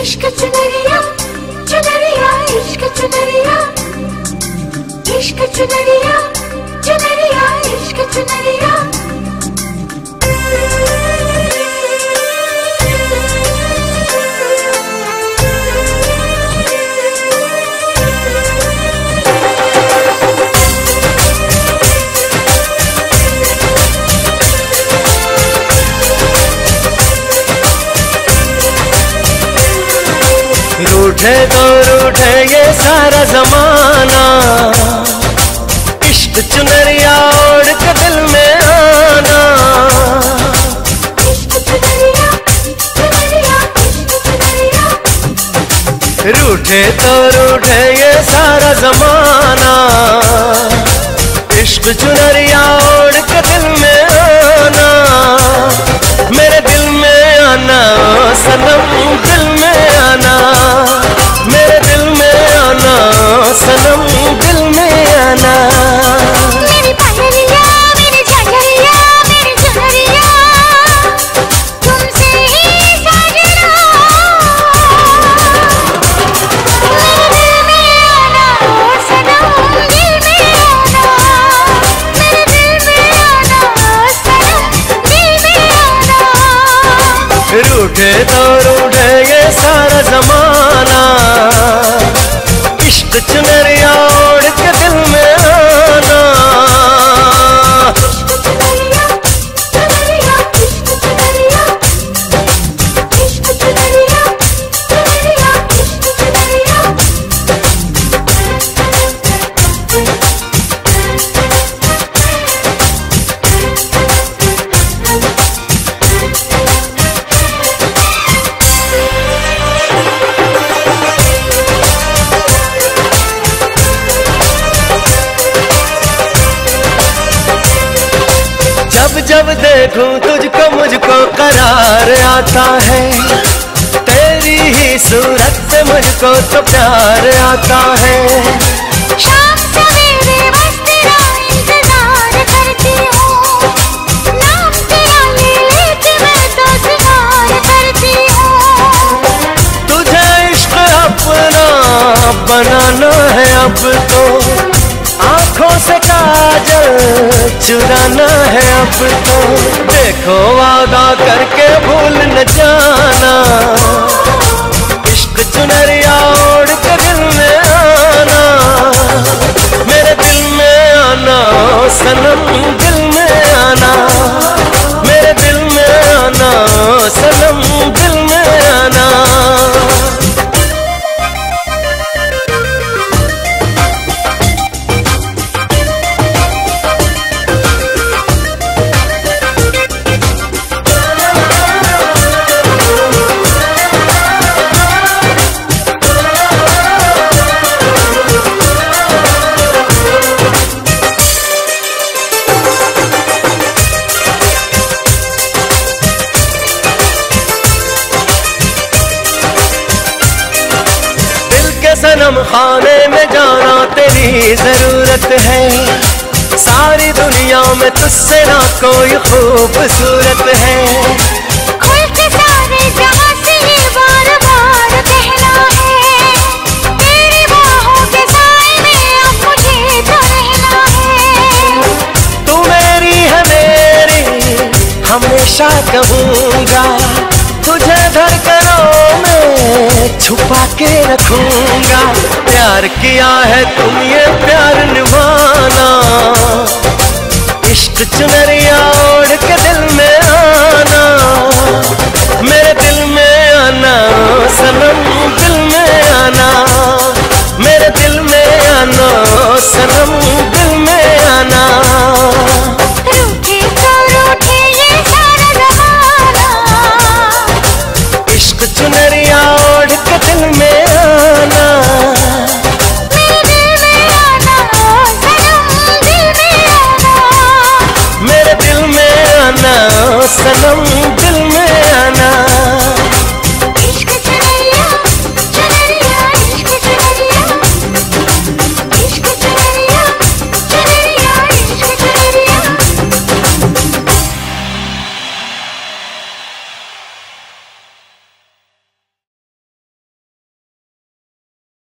इश्क चुनरिया चुनरिया इश्क चुनरिया इश्क चुनरिया चुनरिया इश्क चुनरिया रूठे तो रूठे ये सारा जमाना। इश्क चुनरिया ओढ़ के दिल में आना। रूठे तो रूठे ये सारा जमाना। इश्क चुनरिया ओढ़ के दिल में आना। मेरे दिल में आना सनम रूठे तो रूठे ये सारा जमाना। इष्ट चुनरिया जब देखूँ तुझको, मुझको करार आता है। तेरी ही सूरत से मुझको तो प्यार आता है। शाम चुराना है अब तो। देखो वादा करके भूल न जाना। इश्क चुनरिया ओढ़ के दिल में आना। मेरे दिल में आना, सनम सनम खाने में जाना तेरी ज़रूरत है। सारी दुनिया में तुझसे ना कोई खूबसूरत है। खुल के सारे जहाँ से ये बार बार कहना है। तेरी बाहों के साए में अब मुझे तो रहना है। तू मेरी है मेरी हमेशा कहूँगा। तुझे धड़कनों में छुपा के रखूँगा। प्यार किया है तुम ये प्यार निभाना। इश्क चुनरिया ओढ़ के दिल में आना। सनम दिल